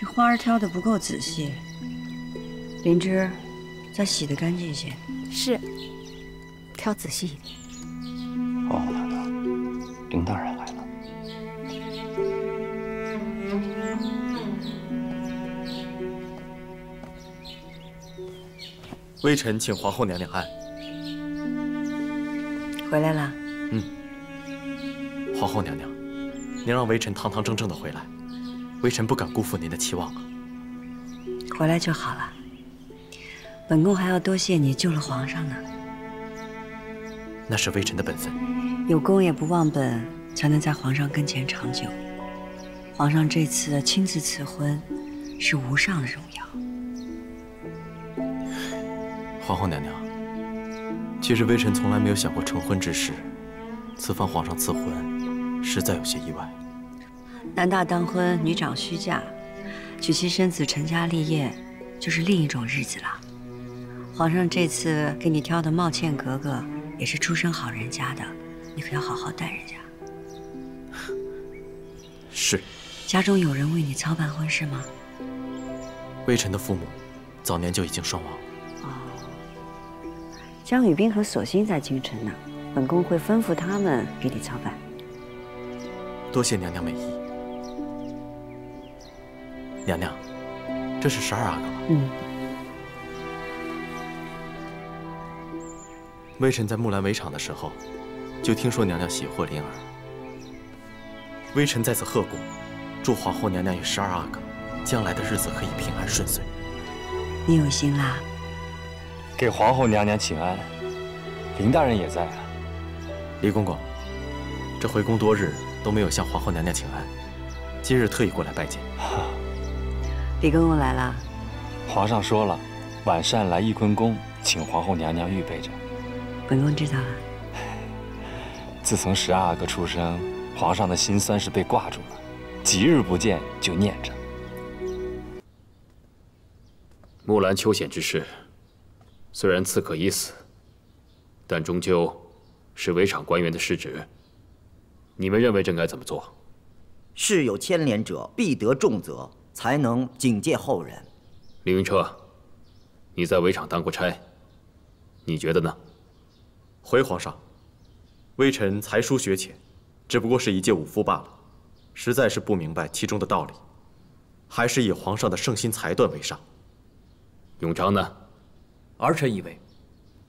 这花儿挑的不够仔细，灵芝，再洗的干净些。是，挑仔细一点。皇后太太，林大人来了。微臣请皇后娘娘安。回来了。嗯。皇后娘娘，您让微臣堂堂正正的回来，微臣不敢辜负您的期望啊。回来就好了。本宫还要多谢你救了皇上呢。那是微臣的本分。有功也不忘本，才能在皇上跟前长久。皇上这次亲自赐婚，是无上的荣耀。皇后娘娘，其实微臣从来没有想过成婚之事。此番皇上赐婚，实在有些意外。男大当婚，女长须嫁，娶妻生子，成家立业，就是另一种日子了。皇上这次给你挑的茂倩格格，也是出身好人家的，你可要好好待人家。是。家中有人为你操办婚事吗？微臣的父母，早年就已经双亡。哦。江雨冰和索心在京城呢，本宫会吩咐他们给你操办。多谢娘娘美意。娘娘，这是十二阿哥吗？嗯。微臣在木兰围场的时候，就听说娘娘喜获麟儿。微臣在此贺过。祝皇后娘娘与十二阿哥将来的日子可以平安顺遂。你有心啦。给皇后娘娘请安，林大人也在啊。李公公，这回宫多日都没有向皇后娘娘请安，今日特意过来拜见。李公公来了。皇上说了，晚膳来翊坤宫，请皇后娘娘预备着。本宫知道了。自从十二阿哥出生，皇上的心算是被挂住了。几日不见，就念着。木兰秋险之事，虽然刺客已死，但终究是围场官员的失职。你们认为朕该怎么做？事有牵连者，必得重责，才能警戒后人。凌云彻，你在围场当过差，你觉得呢？回皇上，微臣才疏学浅，只不过是一介武夫罢了。实在是不明白其中的道理，还是以皇上的圣心裁断为上。永璋呢？儿臣以为，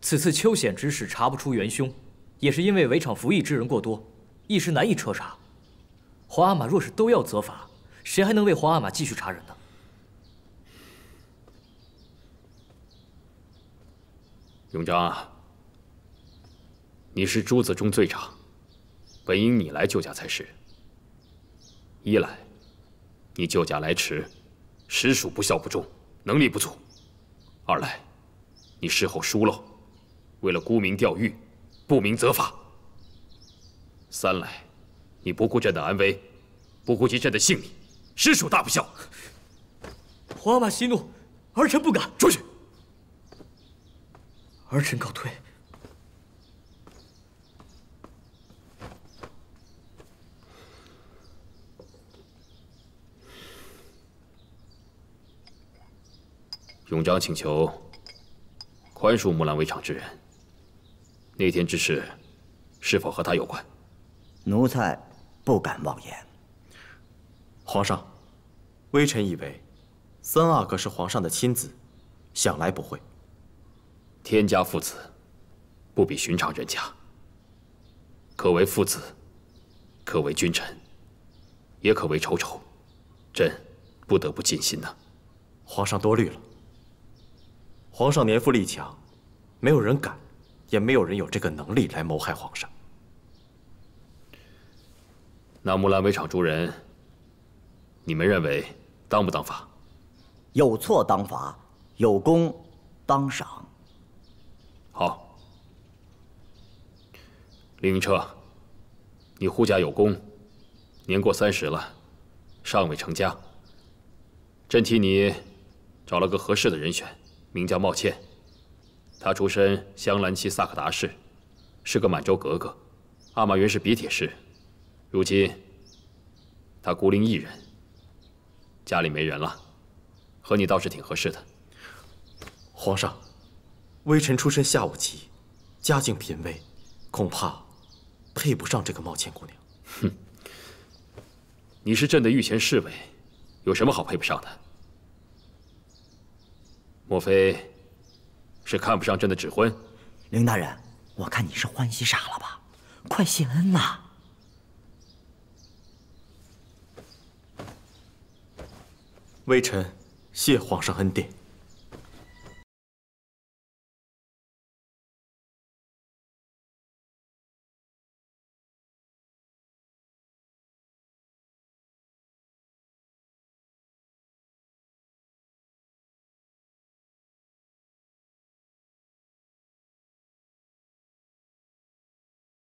此次秋险之事查不出元凶，也是因为围场服役之人过多，一时难以彻查。皇阿玛若是都要责罚，谁还能为皇阿玛继续查人呢？永璋啊，你是诸子中最长，本应你来救驾才是。一来，你救驾来迟，实属不孝不忠，能力不足；二来，你事后疏漏，为了沽名钓誉，不明责罚；三来，你不顾朕的安危，不顾及朕的性命，实属大不孝。皇阿玛息怒，儿臣不敢。出去！儿臣告退。永璋请求宽恕木兰围场之人。那天之事，是否和他有关？奴才不敢妄言。皇上，微臣以为，三阿哥是皇上的亲子，想来不会。天家父子，不比寻常人家。可为父子，可为君臣，也可为仇仇。朕不得不尽心呐。皇上多虑了。皇上年富力强，没有人敢，也没有人有这个能力来谋害皇上。那木兰围场诸人，你们认为当不当罚？有错当罚，有功当赏。好，凌云彻，你护驾有功，年过三十了，尚未成家。朕替你找了个合适的人选。名叫茂倩，她出身镶蓝旗萨克达氏，是个满洲格格。阿玛原是比铁氏，如今他孤零一人，家里没人了，和你倒是挺合适的。皇上，微臣出身下五级，家境贫微，恐怕配不上这个茂倩姑娘。哼，你是朕的御前侍卫，有什么好配不上的？莫非是看不上朕的指婚？凌大人，我看你是欢喜傻了吧？快谢恩呐！微臣谢皇上恩典。